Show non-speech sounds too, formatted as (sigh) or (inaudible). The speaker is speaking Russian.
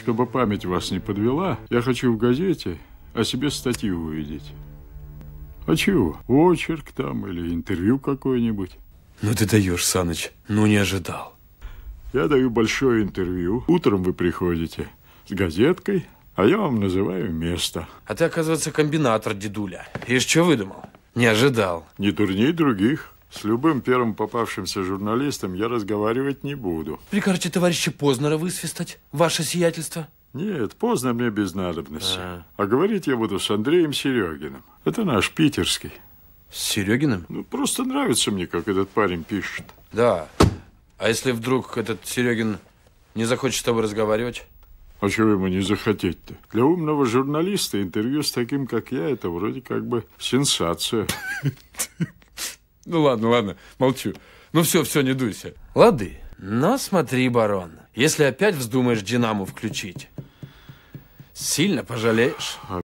Чтобы память вас не подвела, я хочу в газете о себе статью увидеть. А чего? Очерк там или интервью какое-нибудь? Ну ты даешь, Саныч, ну не ожидал. Я даю большое интервью. Утром вы приходите с газеткой, а я вам называю место. А ты, оказывается, комбинатор, дедуля. И что выдумал? Не ожидал. Не дурней других. С любым первым попавшимся журналистом я разговаривать не буду. Прикажете товарища Познера высвистать, ваше сиятельство? Нет, поздно мне без надобности. А, а говорить я буду с Андреем Серегиным. Это наш питерский. С Серегиным? Ну, просто нравится мне, как этот парень пишет. Да. А если вдруг этот Серегин не захочет с тобой разговаривать? А чего ему не захотеть-то? Для умного журналиста интервью с таким, как я, это вроде как бы сенсация. (laughs) Ну ладно, ладно, молчу. Ну все, все, не дуйся. Лады. Но смотри, барон, если опять вздумаешь Динаму включить, сильно пожалеешь.